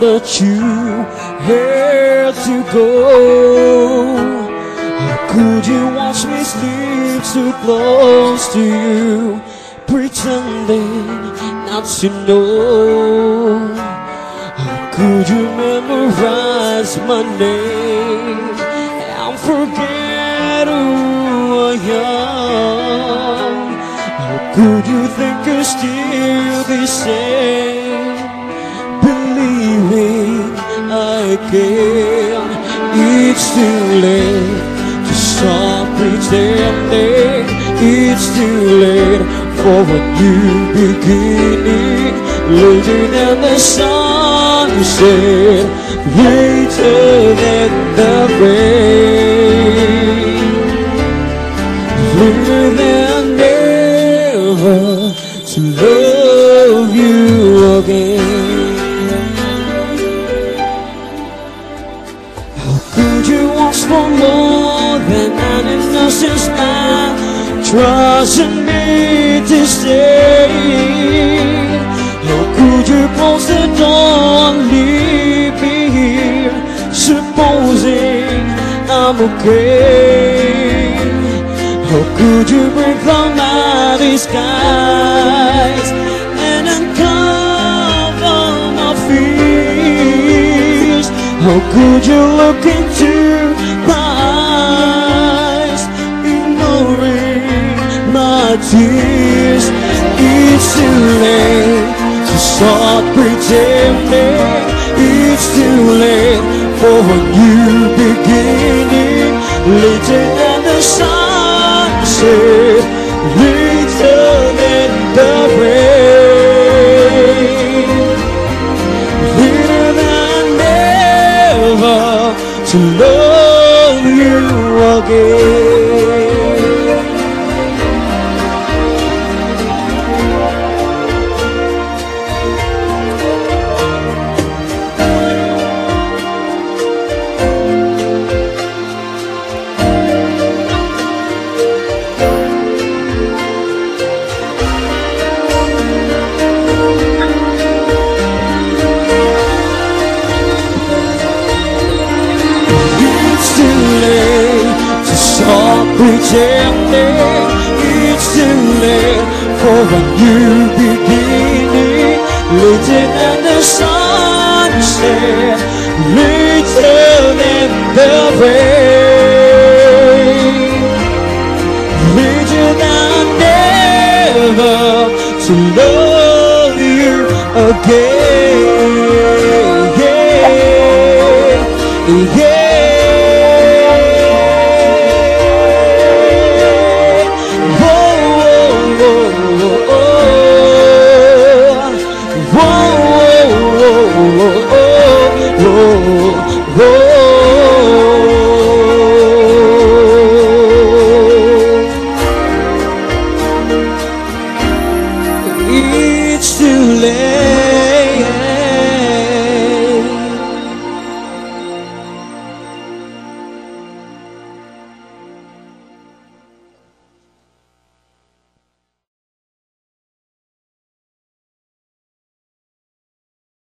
that you had to go. How could you watch me sleep so close to you, pretending not to know? How could you memorize my name and forget who I am? How could you think I'd still be same? Can. It's too late to stop pretending. It's too late for a new beginning. Later than the sunset, later than the rain. Innocent smile? Trusting me to stay. How could you close the door and leave me here, supposing I'm okay? How could you break down my disguise and uncover my fears? How could you look into my tears? It's too late to start pretending. It's too late for a new beginning. Later than the sunset, later than the rain, later than never to love you again. It's too late for a new beginning. Later than the sunset, later than the rain, later than never to love you again. Yeah. oh, oh.